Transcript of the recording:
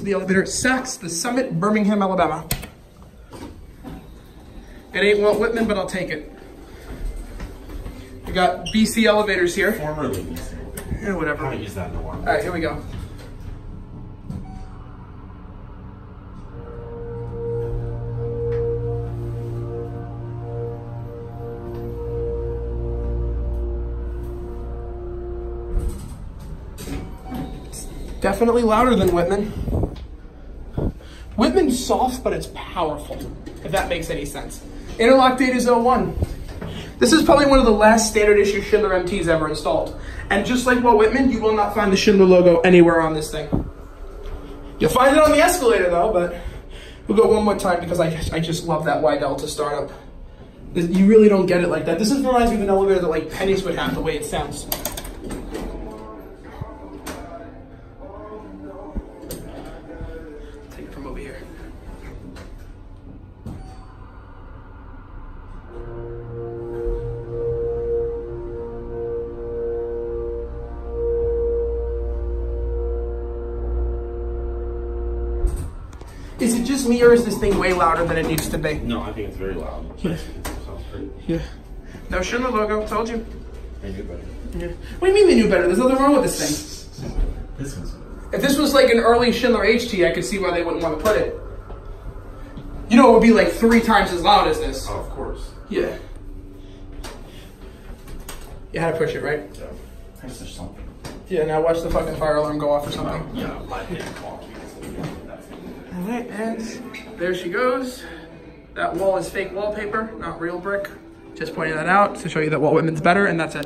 to the elevator. Saks, the Summit, Birmingham, Alabama. It ain't Walt Whitman, but I'll take it. We got BC elevators here. Formerly BC. Yeah, whatever. haven't used that in while. All right, here we go. Definitely louder than Whitman. Whitman's soft, but it's powerful, if that makes any sense. Interlock date is 01. This is probably one of the last standard issue Schindler MTs ever installed. And just like Walt Whitman, you will not find the Schindler logo anywhere on this thing. You'll find it on the escalator though, but we'll go one more time because I, I just love that Y Delta startup. You really don't get it like that. This is reminds me of an elevator that like Penney's would have the way it sounds. Is it just me or is this thing way louder than it needs to be? No, I think it's very loud. Yeah. Yeah. No Schindler logo, told you. I knew better. Yeah. What do you mean they knew better? There's nothing wrong with this thing. This one's If this was like an early Schindler HT, I could see why they wouldn't want to put it. You know, it would be like three times as loud as this. Oh, of course. Yeah. You had to push it, right? Yeah. I guess there's something. Yeah, now watch the fucking fire alarm go off or something. Yeah, live hand clock. Alright, and there she goes. That wall is fake wallpaper, not real brick. Just pointing that out to show you that Walt Whitman's better, and that's it.